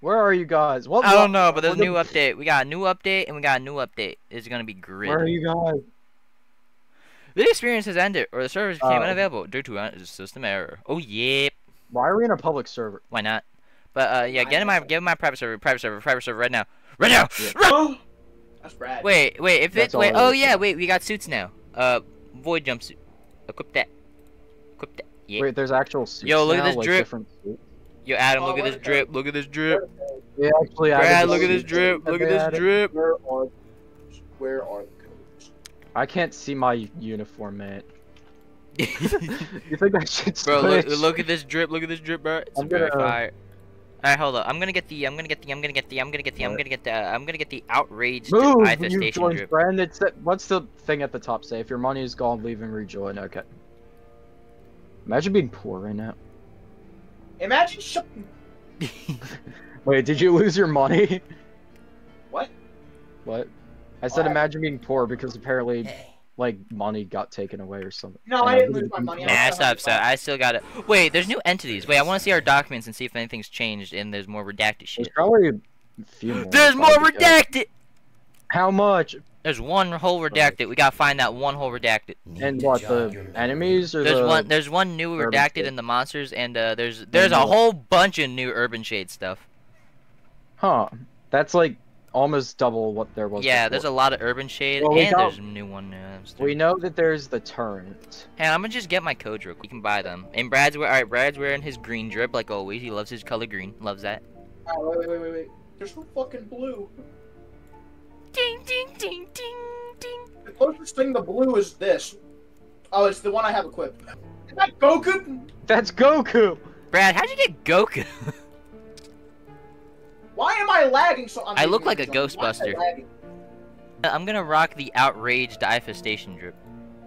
Where are you guys? What? I don't know, but there's a new the- update. We got a new update, and we got a new update. It's gonna be grid. Where are you guys? The experience has ended, or the service became Oh. unavailable due to a system error. Oh yeah, Why are we in a public server? why not? But uh, yeah, get in my get in my private server, private server, private server right now, right now. Oh, that's Brad. Wait, wait, if it That's all wait, oh yeah, wait, we got suits now. Uh, void jumpsuit. Equip that. Equip that. Yeah. Wait, there's actual suits Yo, look at now, this like drip. Different? Yo, Adam, Oh, look at this drip. Look at this drip. They actually Brad, the look at this drip. Look at this added- drip. Where are the codes? Where are the codes? I can't see my uniform, man. you think I should Bro, look, look at this drip. Look at this drip, bro. It's I'm very gonna- fire. Alright, hold up. I'm gonna get the. I'm gonna get the. I'm gonna get the. I'm gonna get the. I'm What? gonna get the. I'm gonna get the outraged Move, you infestation joined drip. friend. It's what's the thing at the top say? If your money is gone, leave and rejoin. Okay. Imagine being poor right now. Imagine sh- Wait, did you lose your money? What? What? I said What? imagine being poor because apparently like money got taken away or something. No, I And didn't lose my money. Nah, I stop, stop. I still got it. Wait, there's new entities. Wait, I want to see our documents and see if anything's changed and there's more redacted There's probably a few more. There's more probably because- redacted. How much? There's one whole redacted. We gotta find that one whole redacted. And what the enemies or There's the? one. There's one new redacted shade. in the monsters, and uh, there's there's a whole bunch of new Urbanshade stuff. Huh? That's like almost double what there was. Yeah, before. there's a lot of Urbanshade, Well, we and got- there's a new one. Still- We know that there's the turret. Hey, I'm gonna just get my codes real quick. We can buy them. And Brad's wear. All right, Brad's wearing his green drip like always. He loves his color green. Loves that. Oh, wait, wait, wait, wait, wait. There's no fucking blue. Ding ding ding ding ding. The closest thing to blue is this. Oh, it's the one I have equipped. Is that Goku? That's Goku. Brad, how'd you get Goku? Why am I lagging so? I'm I look like a this up. Why am I Ghostbuster. Uh, I'm gonna rock the outraged infestation drip.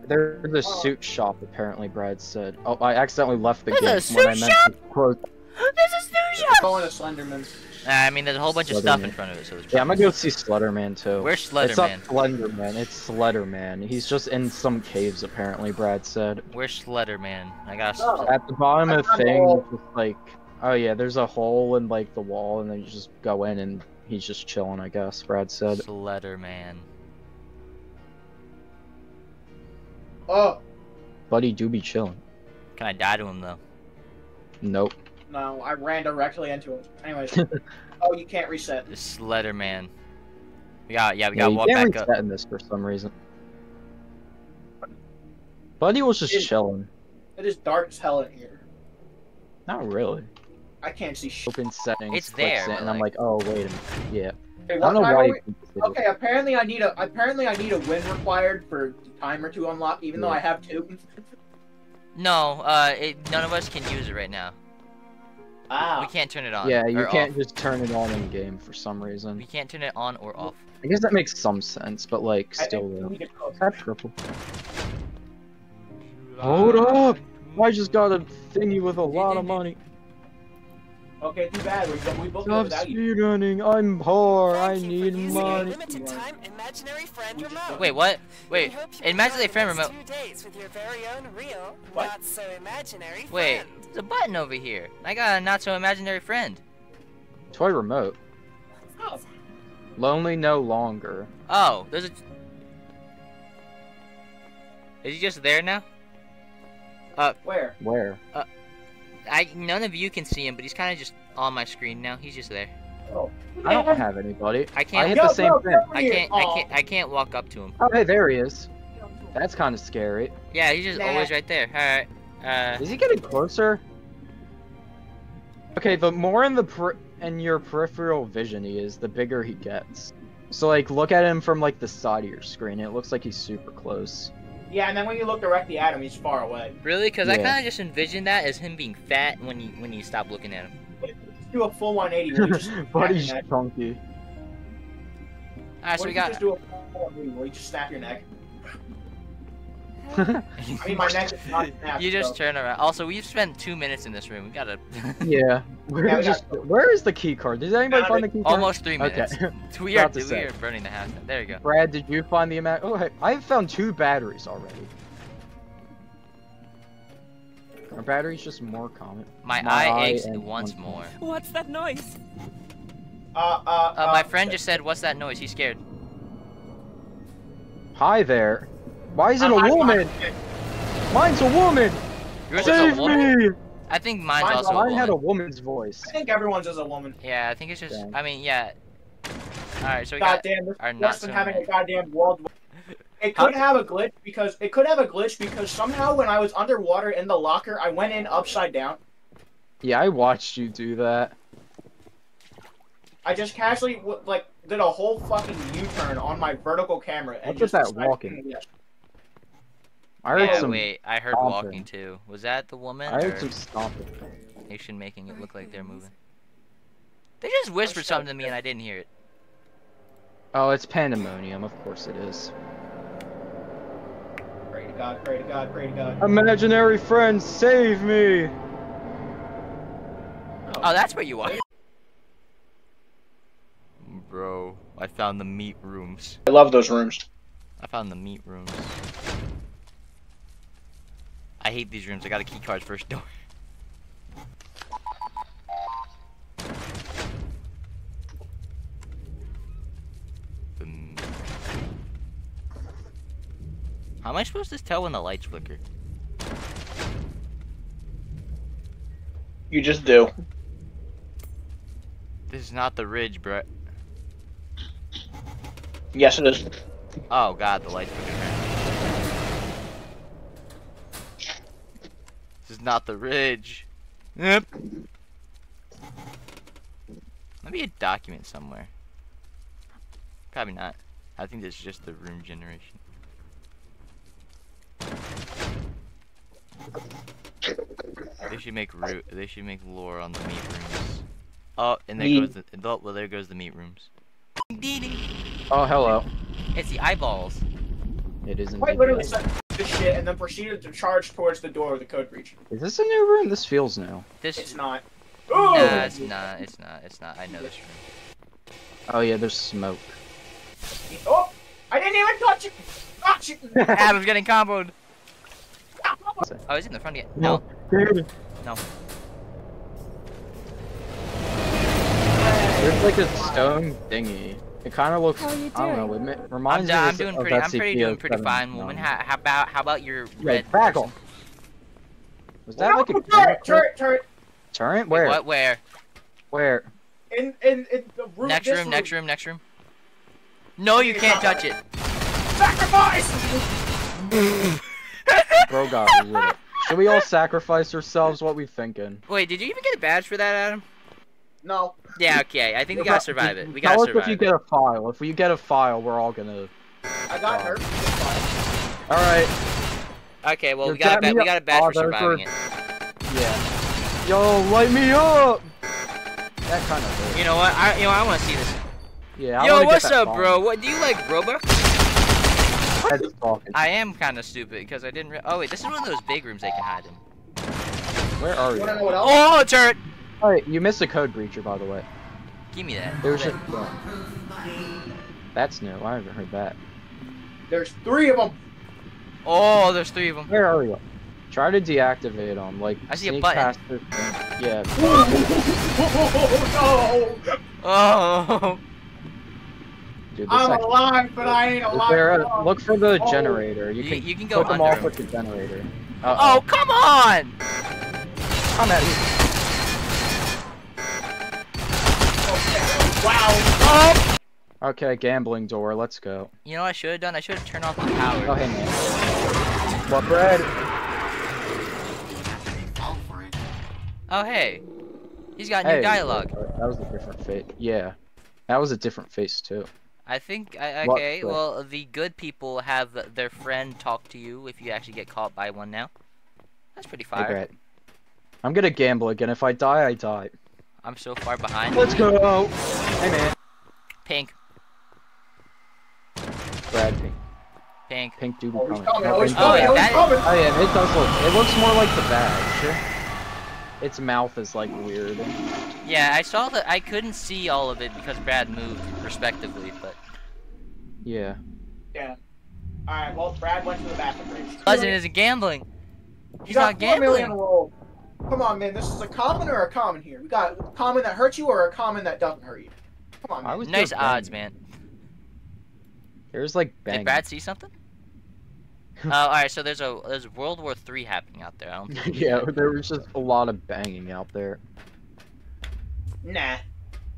There's a Oh. suit shop apparently. Brad said. Oh, I accidentally left the There's game a when I suit meant shop? to quote. There's a new shop. Going to Slenderman. I mean, there's a whole bunch of stuff in front of it, so there's Yeah, I'm gonna go see Slutterman too. Where's It's not Slutterman? Slenderman. It's Slenderman. He's just in some caves apparently. Brad said. Where's Slutterman? I got. Oh. At the bottom of the I found a thing, hole. just like, oh yeah, there's a hole in like the wall, and then you just go in, and he's just chilling. I guess Brad said. Slutterman. Oh Buddy do be chilling. Can I die to him though? Nope. No, I ran directly into him. Anyways. oh, you can't reset. The Slutterman. We got. Yeah, we Yeah, gotta walk can't back up. reset in this for some reason. Buddy was just Dude. chilling. It is dark as hell in here. Not really. I can't see shit. Open settings. It's there, it, but, and I'm like- like, oh wait a minute. Yeah. Okay, I don't know why. are we- think this is- Okay, apparently I need a apparently I need a win required for the timer to unlock, even though I have two. No, uh, it, none of us can use it right now. We Ah. can't turn it on. Yeah, you or can't Off. just turn it on in game for some reason. We can't turn it on or off. I guess that makes some sense, but like I still. think we need to. That triple. Hold up! I just got a thingy with a lot of money. Okay, too bad. We, we both go Stop without you. speedrunning. I'm poor. I Thank you need for using money. limited time imaginary friend remote. Wait, what? Wait, hope you imaginary friend remote. Two days with your very own real, What? not so imaginary Wait, friend. there's a button over here. I got a not so imaginary friend. Toy remote. Oh. Lonely no longer. Oh, there's a. Is he just there now? Uh. Where? Where? I none of you can see him, but he's kind of just on my screen now. He's just there. Oh, I don't have anybody. I I can't. hit Yo, the same bro, thing. I can't. I can't. I can't walk up to him. Oh, hey, there he is. That's kind of scary. Yeah, he's just Nah. always right there. All right. Uh, Is he getting closer? Okay, the more in the per- in your peripheral vision he is, the bigger he gets. So like, look at him from like the side of your screen. It looks like he's super close. Yeah, and then when you look directly at him, he's far away. really? Because I kind of just envisioned that as him being fat when you when you stop looking at him. Let's do a full 180. Where you just but he's snap your neck. chunky. All right, so we got. just do a full 180 where you just snap your neck? I mean, my neck is not snapped. you just so- turn around. Also, we've spent two minutes in this room. We gotta. yeah. We're Yeah, we just. Where is the key card? Did anybody find it. the key card? Almost three minutes. Okay. We are we are burning the house. down. There you go. Brad, did you find the amount? Oh, hey, I've found two batteries already. Our batteries just more common? My, My eye eye aches once more. What's that noise? Uh, uh, Uh, my friend just said, "What's that noise?" He's scared. Hi there. Why is it I- a I- woman? Mine's a woman. Yours Save a woman. me. I think mine's Mine's also a Mine woman. had a woman's voice. I think everyone's is a woman. Yeah, I think it's just. Dang. I mean, yeah. All right, so we God got. damn, this our is not worse so having a goddamn world. It could have a glitch because it could have a glitch because somehow when I was underwater in the locker, I went in upside down. Yeah, I watched you do that. I just casually like did a whole fucking U-turn on my vertical camera and What's just with that decided to walking? Yes. I heard Yeah, some. wait. I heard stomping. walking too. Was that the woman? I heard or some stomping. nation making it look like they're moving? They just whispered something to me and I didn't hear it. Oh, it's pandemonium. Of course it is. Pray to God, pray to God, pray to God. Imaginary friends, save me! Oh, that's where you are. Bro, I found the meat rooms. I love those rooms. I found the meat rooms. I hate these rooms. I got a key card first door. Boom. How am I supposed to tell when the lights flicker? You just do. This is not the ridge, Brett. Yes, it is. Oh god, the lights flicker. This is not the ridge. Yep. Maybe a document somewhere. Probably not. I think this is just the room generation. They should make root. They should make lore on the meat rooms. Oh, and there Meat. goes the. oh, Well, there goes the meat rooms. Ding, ding. Oh, hello. It's the eyeballs. It isn't. Quite literally said this shit and then proceeded to charge towards the door of the code breach. Is this a new room? This feels new. This. It's not. Nah, it's not. It's not. It's not. I know this room. Oh yeah, there's smoke. Oh! I didn't even touch it! Ah, shit! Adam's getting comboed. Oh, he's in the front again. No. There's No. There's like a stone thingy. It kind of looks. How are you I don't know. doing? It ma- I'm, reminds me I'm of doing of pretty. I'm pretty doing pretty fine, woman. How, how about how about your Yeah, red? Fraggle. person? Was that like a turret, camera turret, turret! turret? Wait, Where? What? Where? Where? In, in, in the room. next this room, Next room. Next room. No, you can't touch it. Sacrifice! Bro got lit it. Should we all sacrifice ourselves? What we thinking? Wait, did you even get a badge for that, Adam? No. Yeah. Okay. I think we gotta survive it. We gotta us survive if you it. get a file. If we get a file, we're all gonna. I got hurt. All right. Okay. Well, You're we got a getting we got a up. badge Oh, for surviving were- it. Yeah. Yo, light me up. That kind of hurt. You know what? I you know I want to see this. Yeah. I Yo, what's up, file. bro? What do you like, Robux? Head's talking. I am kind of stupid because I didn't. Re- oh wait, this is one of those big rooms they can hide in. Where are You wanna know you? what else? Oh, turret! Alright, you missed a code breacher, by the way. Give me that. There's That- a. That's new. I haven't heard that. There's three of them. Oh, there's three of them. Where are you? Try to deactivate them. Like I see a button. past the. Yeah. Oh, no! Oh. Dude, I'm actually- alive, but I ain't alive. a, Oh. look for the Oh. generator. You You- can you can go click them under off 'em. with the generator. Oh, Uh-oh. come on! come at Wow. Oh! Okay, gambling door. Let's go. You know what I should have done? I should have turned off the power. Oh, hey man. What bread? Oh, hey. He's got new dialogue. That was a different face. Yeah, that was a different face too. I think, I, okay, bread? well, the good people have their friend talk to you if you actually get caught by one now. That's pretty Hey, fire. Brad. I'm gonna gamble again. If I die, I die. I'm so far behind. Let's go. Hey man. Pink, Brad, pink, pink. pink dude Oh, coming. coming. Oh, Oh, he's pink- Oh, coming. yeah, that- he's coming. Oh yeah, it does look. It looks more like the badge. Its mouth is like weird. Yeah, I saw that. I couldn't see all of it because Brad moved, respectively, but. Yeah. Yeah. Alright, well, Brad went to the bathroom break. Cousin isn't gambling. He's He's got not four million gambling. Roll. Come on, man. This is a common or a common here? We got a common that hurts you or a common that doesn't hurt you? Come on, I man. was Nice there odds, man. There's like Did. Brad see something? Oh, all right. So there's a there's World War Three happening out there. I don't think yeah, there was just a lot of banging out there. Nah.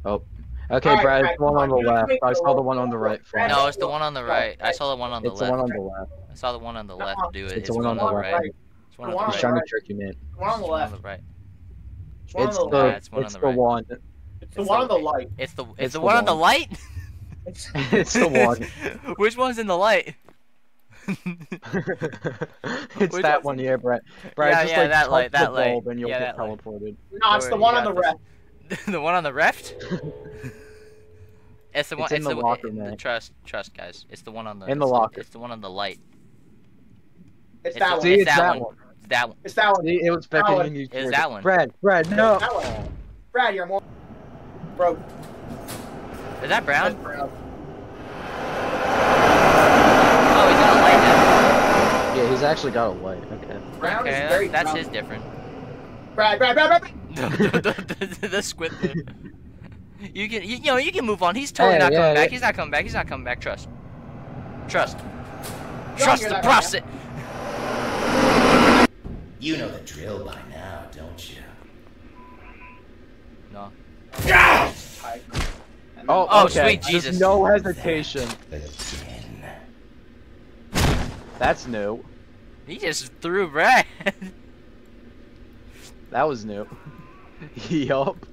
Oh. Okay, Alright, Brad, Brad, it's the one on on, the you have to left. I saw the one on the right. Brad, fine. No, it's the one on the right. I saw the one on the It's the left. one on the left. I saw the one on the left do it. it's It's the the one one on on the the right. right. It's one The on one the He's on trying right. to trick you, man. The one on the left. on the right. It's It's the the, Yeah, left. it's one on it's the the right. one. It's the one on the light. It's the It's it's the the one on the light. It's it's the one. Which one's in the light? it's Which that one, yeah, Brad. Brad, Yeah, just yeah, like that light, the that light. bulb and you'll Yeah, get that light. teleported. no, it's the one on the got left. the one on the left. It's the one. It's in it's the the, locker, it- the. Trust, trust, guys. It's the one on the. In the locker. It's the one on the light. It's It's that one. See, it's it's that that one. one. It's that one. It's that one. See, it was That one. beckoning you. It's that one. Brad, Brad, no. That one. Brad, you're more. Bro. Is that brown? That's Brown. Oh, he's got a light now. Yeah, he's actually got a light. Okay. Brown Okay, is very that's brown. his different. Brad, Brad, Brad, Brad. the, the, the, the squid. You can, you, you know, you can move on. He's totally Hey, not yeah, coming back. He's not coming back. He's not coming back. Trust. Trust. Trust the that right process. You know the drill by now, don't you? No. Oh, Oh, okay. sweet Just Jesus. no hesitation. Again. That's new. He just threw Brad. That was new. yup.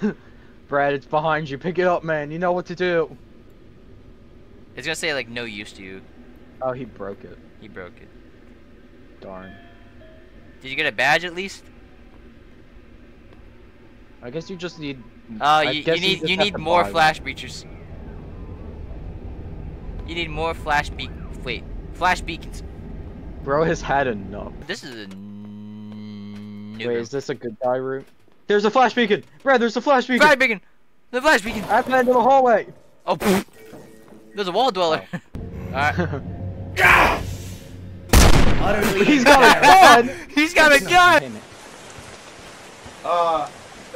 Brad, it's behind you. Pick it up, man. You know what to do. it's gonna say like no use to you. Oh, he broke it. He broke it. Darn. Did you get a badge at least? I guess you just need. Oh, you, you need just you need more buy flash breachers. You need more flash be wait flash beacons. Bro has had enough. This is a Wait, room. is this a good guy route? There's a flash beacon! Brad, there's a flash beacon! flash beacon. The flash beacon. At the end of the hallway! Oh, pfft. there's a wall dweller. Oh. Alright. Utterly He's got a gun! He's got a gun. Uh,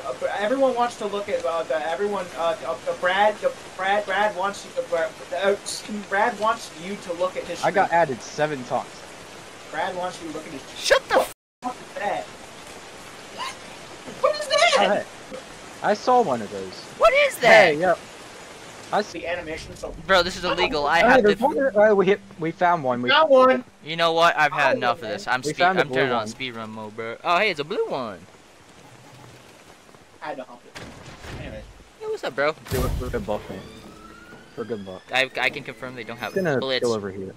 uh, everyone wants to look at uh, the, everyone. Uh, uh, uh, Brad, uh, Brad, Brad wants. Uh, Brad, uh, Brad wants you to look at his. I got added seven times. Brad wants you to look at his. Shut the. F- What is that? What is that? hey. I saw one of those. what is that? Hey, yep. I see. The animation. So Bro, this is illegal. I Hey, have there's to. one there- uh, we hit. We found one. We. got one. You know what? I've had Oh, enough of this. I'm speed. found a I'm blue turning on one. speedrun mode, bro. Oh, hey, it's a blue one. I had to hump it. Anyway, Hey, what's up, bro? Do it for good luck, man. For good luck. I, I can confirm they don't have It's gonna bullets. kill over here.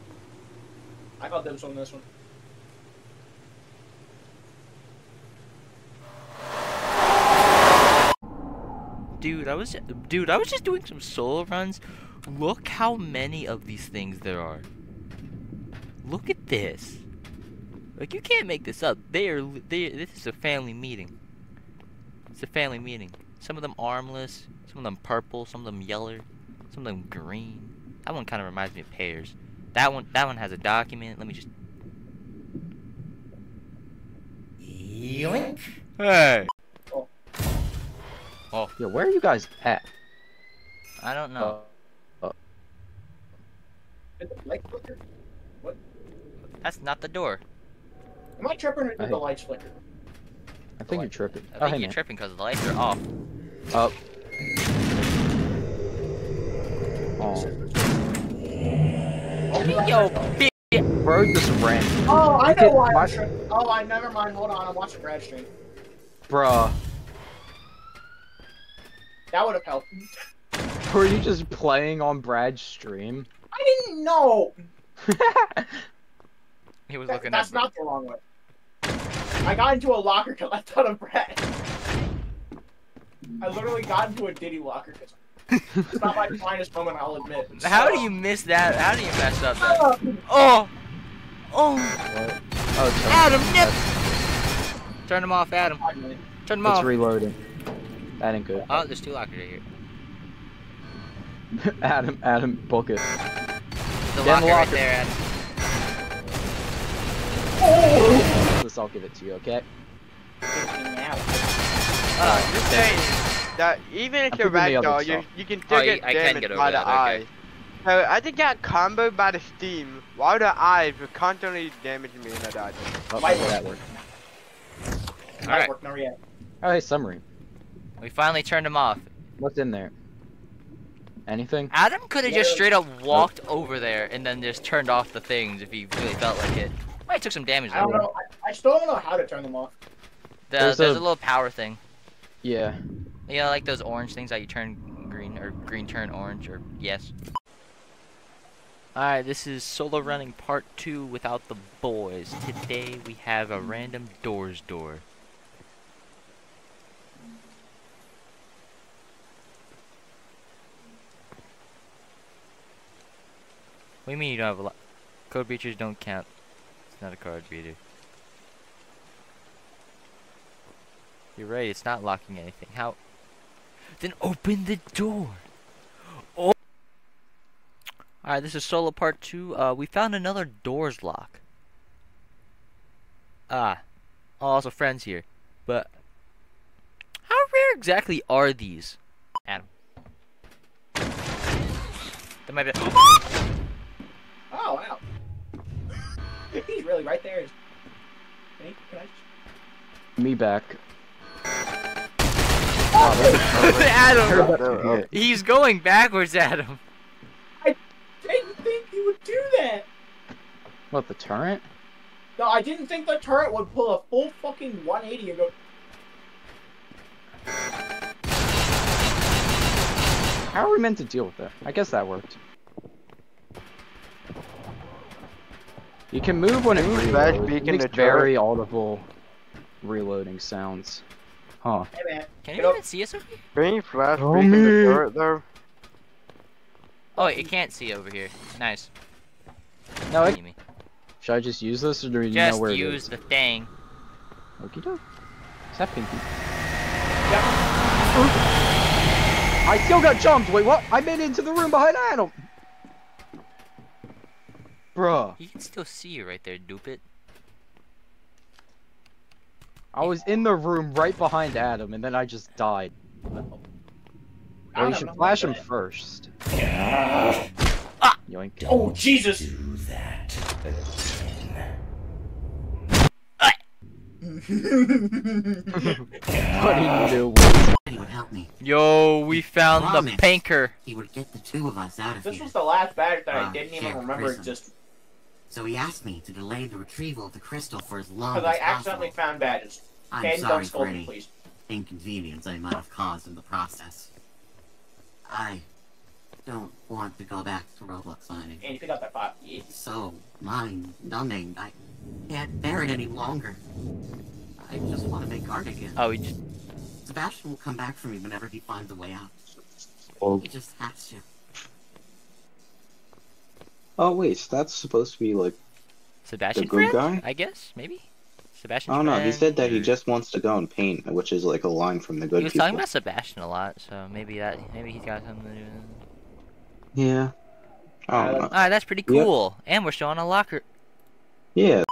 I got dibs on this one. Dude, I was dude, I was just doing some solo runs. Look how many of these things there are. Look at this. Like you can't make this up. They are they this is a family meeting. It's a family meeting. Some of them armless, some of them purple, some of them yellow, some of them green. That one kind of reminds me of pears. That one that one has a document. Let me just Yoink. Hey. Oh. Yeah, where are you guys at? I don't know. Did the light flicker? That's not the door. Am I tripping or did the hate- lights flicker? I think you're tripping. I Oh, think hey, you're man. tripping because the lights are off. Oh. Oh. Yo, bitch. Bro just ran. Oh, I know why. I'm tripping. Oh, I never mind. Hold on, I'm watching Brad stream. Bruh. That would have helped. Were you just playing on Brad's stream? I didn't know. He was That- looking that's at. not the wrong way. I got into a locker because I thought of Brad. I literally got into a Diddy locker because it's not my finest moment, I'll admit. How do you miss that? How do you mess up that? Uh, oh, Oh, oh, What? Oh, Adam, nip. Turn them off, Adam. Turn them it's off. reloading. That ain't good. Oh, there's two lockers right here. Adam, Adam, book it. The Get in the locker right there, Adam. This I'll give it to you, okay? now. Oh, this guy. that even if I'm you're thinking the ragdoll, you you can oh, still Oh, you- get I damaged get over by the that, okay. So I think got comboed by the steam while the eyes were constantly damaging me and I died. Oh, Might that worked. Might Alright. work, no, yeah. Oh, hey, submarine. We finally turned him off. What's in there? Anything? Adam could have just straight up walked over there and then just turned off the things if he really felt like it. Might took some damage I don't though. know. I, I still don't know how to turn them off. The, There's there's, a- a... little power thing. Yeah. You know, like those orange things that you turn green or green turn orange or yes. Alright, this is solo running part two without the boys. Today we have a random doors door. What do you mean you don't have a lot? Code breachers don't count. It's not a card reader. You're right, it's not locking anything. How? Then open the door. Oh. Alright, this is solo part two. Uh, we found another doors lock. Ah, also friends here, but how rare exactly are these? Adam. That might be. Oh, wow. He's really right there. Can, he, can I just... Me back. Adam, he's going backwards, Adam. I didn't think he would do that. What, the turret? No, I didn't think the turret would pull a full fucking 180 and go. How are we meant to deal with that? I guess that worked. You can move when it Move fast, reloads. It beacon makes the very audible reloading sounds. Huh. Hey man, Can Get you up. even see us over here? Can you flash Oh, beacon the turret though? Oh, wait, you can't see over here. Nice. No, I, You should I just use this or do you know Just where it use is? the thing. Okie doke. Is that pinky? Yep. I still got jumped! Wait, what? I made it into the room behind Adam! Bruh. He can still see you right there, Doopit. I was in the room right behind Adam and then I just died. Well, don't you should flash him good first. Ah! Yoink. Oh Jesus! Do that again. What do you do? He would help me. Yo, we found the panker. He would get the two of us out of This here. was the last badge that I Ah, didn't even remember prison. existed So he asked me to delay the retrieval of the crystal for as long as possible. because as I accidentally possible. found badges. I'm Can sorry don't for scold me, any please. inconvenience I might have caused in the process. I don't want to go back to Roblox mining. And you pick up that five. Yeah. It's so mind-numbing. I can't bear it any longer. I just want to make art again. Oh, we just Sebastian will come back for me whenever he finds a way out. Oh, He just has to. Oh wait, so that's supposed to be like Sebastian good friend? guy? I guess maybe. Sebastian. Oh no, he said that he just wants to go and paint, which is like a line from the good He was people. talking about Sebastian a lot, so maybe that maybe he's got something to do. with it. Yeah. Oh, Uh. Alright, that's pretty Yep. cool. And we're showing a locker. yeah.